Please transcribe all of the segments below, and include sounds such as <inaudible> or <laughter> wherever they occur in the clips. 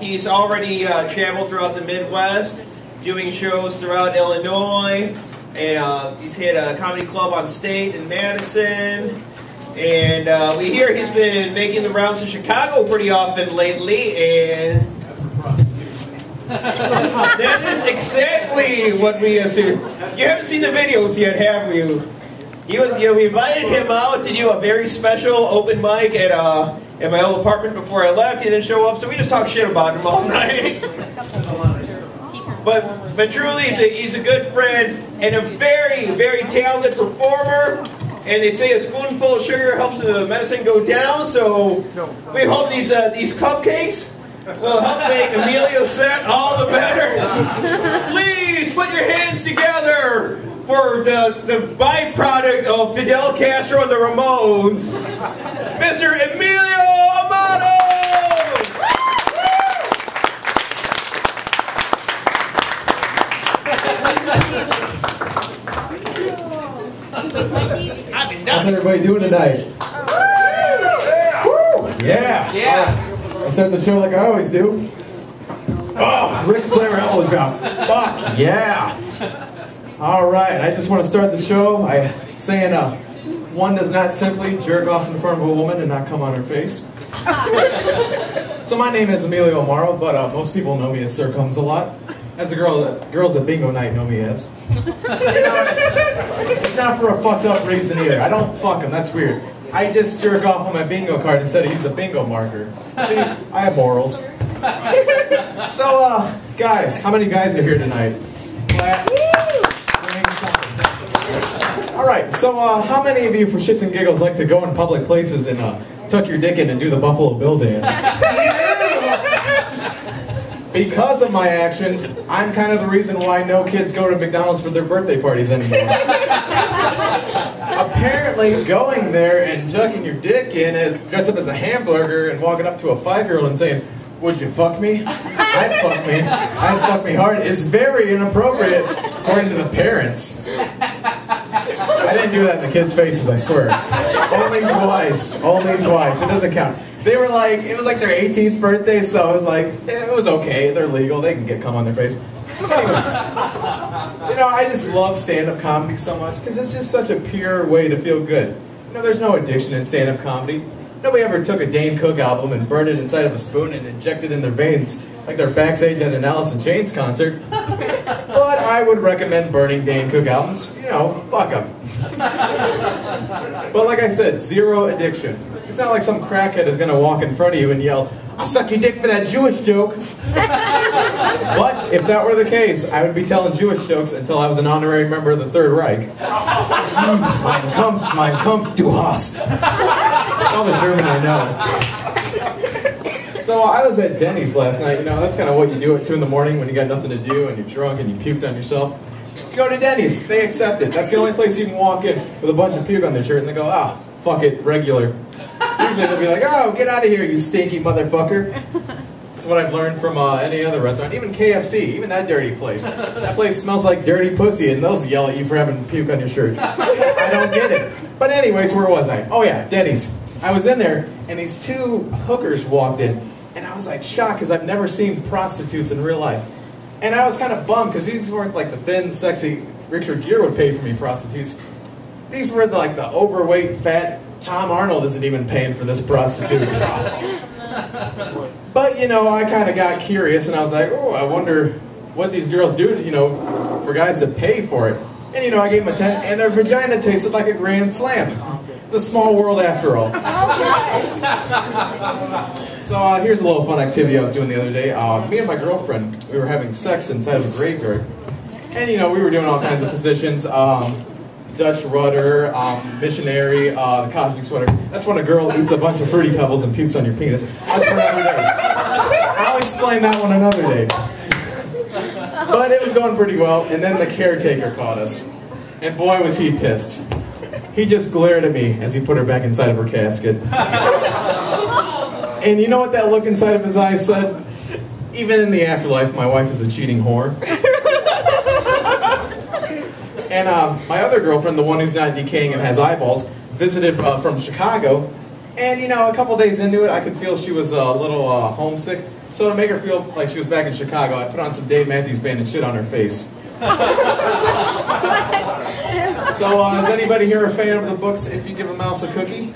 He's already uh, traveled throughout the Midwest, doing shows throughout Illinois, and uh, he's hit a comedy club on State in Madison. And uh, we hear he's been making the rounds in Chicago pretty often lately, and <laughs> that is exactly what we assume. You haven't seen the videos yet, have you? He was, you know, we invited him out to do a very special open mic at uh, at my old apartment before I left. He didn't show up, so we just talked shit about him all <laughs> night. but but truly, he's a, he's a good friend and a very very talented performer. And they say a spoonful of sugar helps the medicine go down. So we hope these uh, these cupcakes will help make Emilio set all the better. <laughs> Please put your hands together for the, the byproduct of Fidel Castro and the Ramones, Mr. Emilio Amato! How's everybody doing tonight? Yeah. Yeah. I start the show like I always do. Oh, Ric Flair elbow drop. Fuck yeah. All right, I just want to start the show by saying, uh, one does not simply jerk off in front of a woman and not come on her face. <laughs> so my name is Emilio Amaro, but uh, most people know me as Sir Comes a lot. As the girl, girls at bingo night know me as. <laughs> It's not for a fucked up reason either. I don't fuck them. That's weird. I just jerk off on my bingo card instead of use a bingo marker. See, I have morals. <laughs> So, uh, guys, how many guys are here tonight? All right. So, uh, how many of you, for shits and giggles, like to go in public places and uh, tuck your dick in and do the Buffalo Bill dance? <laughs> Because of my actions, I'm kind of the reason why no kids go to McDonald's for their birthday parties anymore. Apparently, going there and tucking your dick in and dressed up as a hamburger and walking up to a five-year-old and saying, "Would you fuck me? I'd fuck me. I'd fuck me hard," is very inappropriate, according to the parents. I didn't do that in the kids' faces, I swear. Only twice. Only twice. It doesn't count. They were like, it was like their 18th birthday, so I was like, it was okay. They're legal. They can get cum on their face. Anyways, you know, I just love stand-up comedy so much because it's just such a pure way to feel good. You know, there's no addiction in stand-up comedy. Nobody ever took a Dane Cook album and burned it inside of a spoon and injected it in their veins like they're backstage at an Alice in Chains concert. But I would recommend burning Dane Cook albums. You know, fuck them. But like I said, zero addiction. It's not like some crackhead is gonna walk in front of you and yell, I'll suck your dick for that Jewish joke. <laughs> but if that were the case, I would be telling Jewish jokes until I was an honorary member of the Third Reich. <laughs> Mein Kampf, mein Kampf, du hast. That's all the German I know. So I was at Denny's last night. You know, that's kind of what you do at 2 in the morning when you got nothing to do and you're drunk and you puked on yourself. Go to Denny's, they accept it. That's the only place you can walk in with a bunch of puke on their shirt and they go, ah, fuck it, regular. Usually they'll be like, oh, get out of here, you stinky motherfucker. That's what I've learned from uh, any other restaurant, even KFC, even that dirty place. That place smells like dirty pussy, and they'll yell at you for having puke on your shirt. I don't get it. But anyways, where was I? Oh yeah, Denny's. I was in there, and these two hookers walked in, and I was like shocked because I've never seen prostitutes in real life. And I was kind of bummed because these weren't like the thin, sexy Richard Gere would pay for me prostitutes. These were like the overweight, fat Tom Arnold isn't even paying for this prostitute. <laughs> But you know, I kind of got curious, and I was like, "Oh, I wonder what these girls do, you know, for guys to pay for it." And you know, I gave them a ten, and their vagina tasted like a grand slam. A small world after all. <laughs> So uh, here's a little fun activity I was doing the other day. Uh, me and my girlfriend, we were having sex inside of a graveyard, and you know, we were doing all kinds of positions. Um, Dutch rudder, um, missionary, uh, the Cosmic sweater. That's when a girl eats a bunch of fruity pebbles and pukes on your penis. That's for another day. I'll explain that one another day. But it was going pretty well, and then the caretaker caught us. And boy, was he pissed. He just glared at me as he put her back inside of her casket. <laughs> And you know what that look inside of his eyes said? Even in the afterlife, my wife is a cheating whore. <laughs> And uh, my other girlfriend, the one who's not decaying and has eyeballs, visited uh, from Chicago. And you know, a couple days into it, I could feel she was uh, a little uh, homesick. So to make her feel like she was back in Chicago, I put on some Dave Matthews Band and shit on her face. <laughs> so uh, is anybody here a fan of the books If You Give a Mouse a Cookie?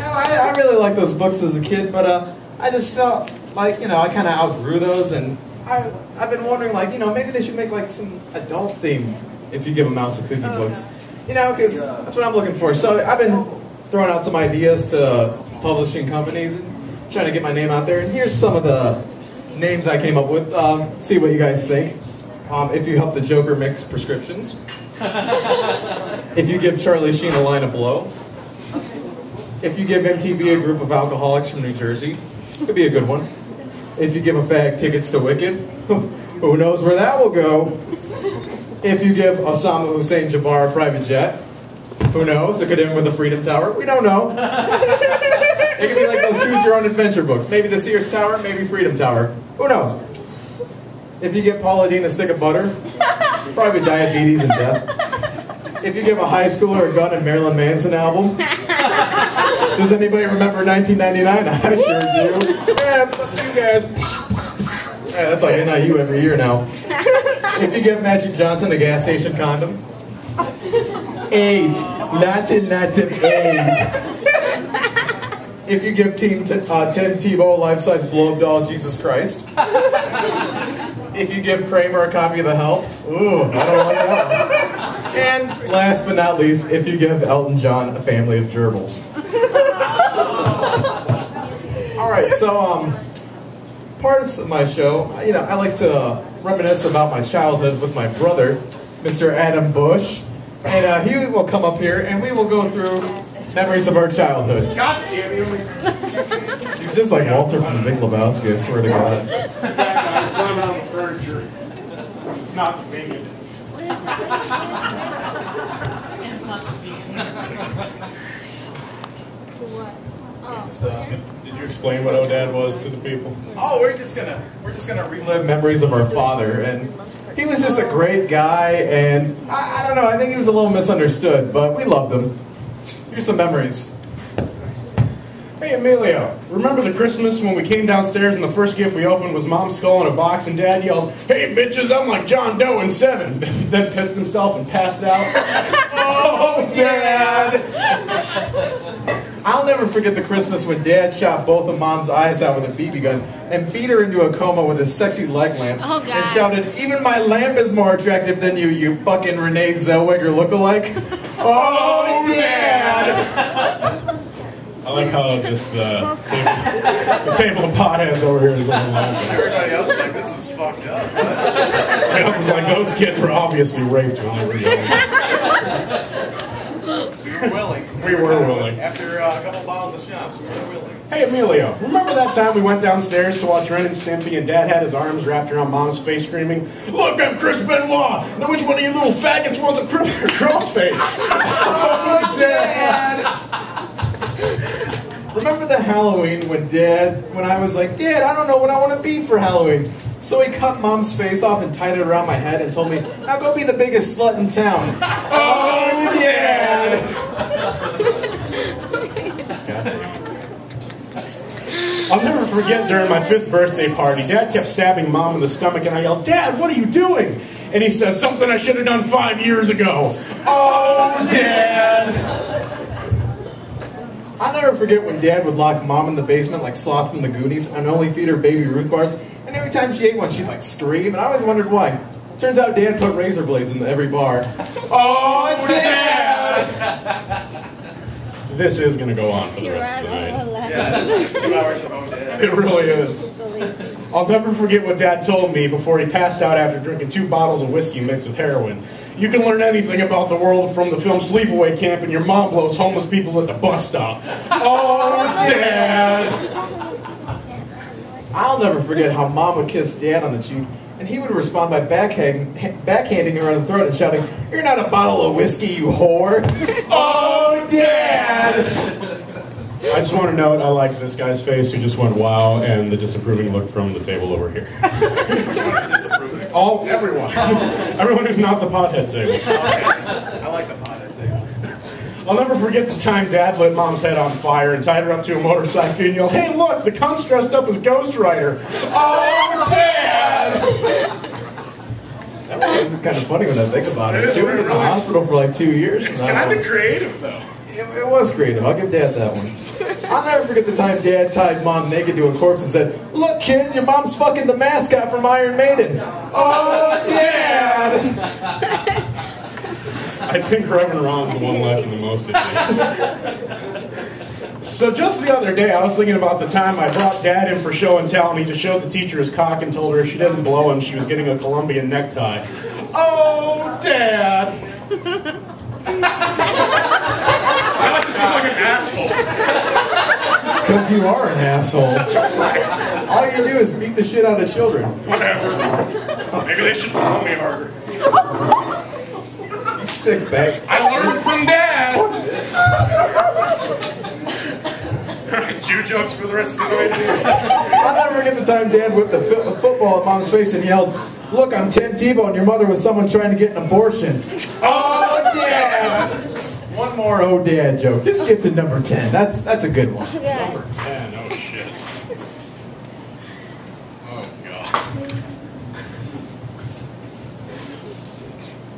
I, I really liked those books as a kid, but uh, I just felt like, you know, I kind of outgrew those, and I, I've been wondering, like, you know, maybe they should make like some adult theme If You Give a Mouse a Cookie Oh, books. You know, because that's what I'm looking for. So I've been throwing out some ideas to publishing companies and trying to get my name out there. And here's some of the names I came up with. Um, see what you guys think. Um, if you help the Joker mix prescriptions. if you give Charlie Sheen a line of blow. If you give MTV a group of alcoholics from New Jersey. Could be a good one. If you give a fag tickets to Wicked. <laughs> Who knows where that will go? If you give Osama Hussein Jabbar a private jet. Who knows? It could end with the Freedom Tower. We don't know. <laughs> it could be like those choose your own adventure books. Maybe the Sears Tower, maybe Freedom Tower. Who knows? If you give Paula Deen a stick of butter, <laughs> probably diabetes and death. If you give a high schooler a gun and Marilyn Manson album. Does anybody remember 1999? I sure do. Yeah, you guys. Yeah, that's like NIU every year now. If you give Magic Johnson a gas station condom. AIDS. Latin, Latin, AIDS. If you give Team T- uh, Tim Tebow a life-size blow-up doll, Jesus Christ. If you give Kramer a copy of The Help. Ooh, I don't like that one. And last but not least, if you give Elton John a family of gerbils. All right, so um, parts of my show, you know, I like to reminisce about my childhood with my brother, Mr. Adam Bush, and uh, he will come up here and we will go through memories of our childhood. God damn you. He's just like Walter from The Big Lebowski, I swear to God. That guy's climbing on the furniture. It's not convenient. To what? Oh. So, uh, Did you explain what Odad was to the people? oh, we're just gonna we're just gonna relive memories of our father, and he was just a great guy, and I, I don't know, I think he was a little misunderstood, but we loved him. Here's some memories. Hey Emilio, remember the Christmas when we came downstairs and the first gift we opened was mom's skull in a box and dad yelled, Hey bitches, I'm like John Doe in seven. <laughs> then pissed himself and passed out. <laughs> Oh, Dad! I'll never forget the Christmas when Dad shot both of Mom's eyes out with a BB gun and beat her into a coma with his sexy leg lamp Oh, God. and shouted, "Even my lamp is more attractive than you, you fucking Renee Zellweger lookalike." Oh, <laughs> oh Dad! I like how just uh, table, the table of potheads over here is going laughing. Everybody else is like this is fucked up. I was like, those kids were obviously raped when they were young. We were willing. We were willing. After uh, a couple bottles of schnapps, we were willing. Hey Emilio, remember that time we went downstairs to watch Ren and Stimpy and Dad had his arms wrapped around Mom's face screaming, Look, I'm Chris Benoit! Now which one of you little faggots wants a <laughs> crossface? <laughs> Oh, Dad! Remember the Halloween when Dad, when I was like, Dad, I don't know what I want to be for Halloween. So he cut Mom's face off and tied it around my head and told me, now go be the biggest slut in town. <laughs> Oh, Dad! I'll never forget during my fifth birthday party, Dad kept stabbing Mom in the stomach and I yelled, Dad, what are you doing? And he says, Something I should have done five years ago. Oh, Dad! I'll never forget when Dad would lock Mom in the basement like Sloth from the Goonies and only feed her baby Ruth bars. And every time she ate one, she'd like scream, and I always wondered why. Turns out Dad put razor blades in every bar. <laughs> Oh, oh Dad! This is going to go on for the You're rest of the night. <laughs> Yeah, this is two hours of Oh, <laughs> Dad. It really is. I'll never forget what Dad told me before he passed out after drinking two bottles of whiskey mixed with heroin. You can learn anything about the world from the film Sleepaway Camp, and your mom blows homeless people at the bus stop. Oh, <laughs> Dad! I'll never forget how Mom would kiss Dad on the cheek, and he would respond by backhand, backhanding her on the throat and shouting, You're not a bottle of whiskey, you whore! Oh, Dad! I just want to note I like this guy's face who just went wow, and the disapproving look from the table over here. All everyone, oh. everyone who's not the pothead table. I like the pot table. I'll never forget the time Dad lit Mom's head on fire and tied her up to a motorcycle and yelled, "Hey, look, the cunt's dressed up as Ghost Rider." Oh, Dad! It's kind of funny when I think about It it. She was in the hospital for like two years. It's kind of creative, though. It, it was creative. I'll give Dad that one. I'll the time Dad tied Mom naked to a corpse and said, "Look, kids, your mom's fucking the mascot from Iron Maiden." Oh, Dad! <laughs> I think Reverend Ron's the one laughing the most at. So just the other day, I was thinking about the time I brought Dad in for show and tell, and he just showed the teacher his cock and told her if she didn't blow him, she was getting a Colombian necktie. Oh, Dad! <laughs> I just look like an asshole. You are an asshole. All you do is beat the shit out of children. Whatever. Maybe they should blow me harder. You sick bag. I learned from Dad. <laughs> Jew jokes for the rest of the night. I'll never forget the time Dad whipped a football at Mom's face and yelled, "Look, I'm Tim Tebow, and your mother was someone trying to get an abortion." Oh! One more oh dad joke. Just get to number ten. That's that's a good one. Number 10, oh shit. Oh god.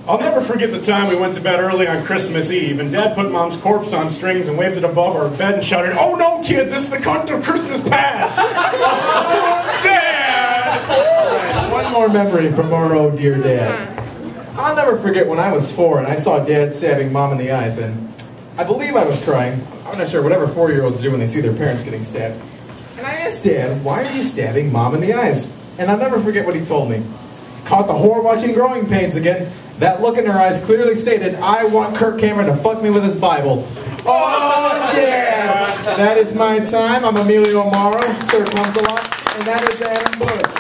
I'll never forget the time we went to bed early on Christmas Eve and Dad put Mom's corpse on strings and waved it above our bed and shouted, Oh no, kids, it's the cunt of Christmas past! <laughs> Dad! One more memory from our oh dear dad. Never forget when I was four and I saw Dad stabbing Mom in the eyes, and I believe I was crying. I'm not sure. Whatever four-year-olds do when they see their parents getting stabbed. And I asked Dad, "Why are you stabbing Mom in the eyes?" And I'll never forget what he told me. Caught the whore watching Growing Pains again. That look in her eyes clearly stated, "I want Kirk Cameron to fuck me with his Bible." Oh, Dad! That is my time. I'm Emilio Amaro, Sir Comes-A-Lot, and that is Adam Bush.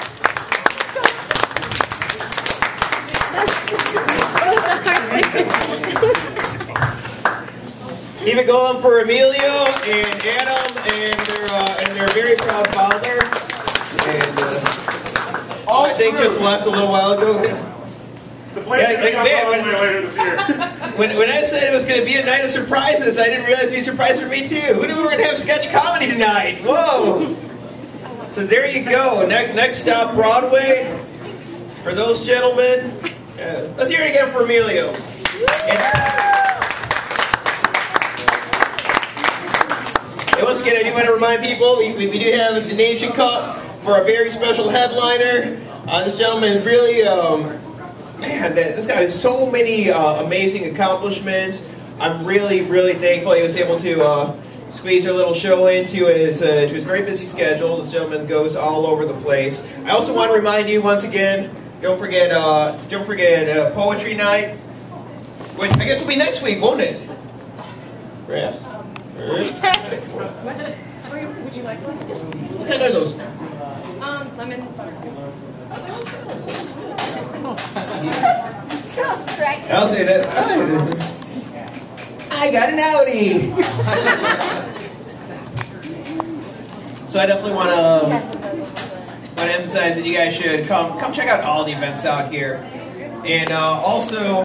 Keep it going for Emilio and Adam and their uh, and their very proud father. And uh, I think just left a little while ago. The Yeah, like, man, when- later this year. When, when I said it was going to be a night of surprises, I didn't realize it'd be a surprise for me too. Who knew we were going to have sketch comedy tonight? Whoa! So there you go. Next next stop Broadway for those gentlemen. Uh, let's hear it again for Emilio. And- once again, I do want to remind people we, we, we do have the Nation Cup for a very special headliner. Uh, this gentleman really, um, man, this guy has so many uh, amazing accomplishments. I'm really, really thankful he was able to uh, squeeze our little show into his, uh, to his very busy schedule. This gentleman goes all over the place. I also want to remind you once again, don't forget, uh, don't forget uh, poetry night, which I guess will be next week, won't it? Yeah. Would you like one? What kind are those? Um, lemon. I'll say that. I got an Audi. so I definitely want to want to emphasize that you guys should come come check out all the events out here, and uh, also.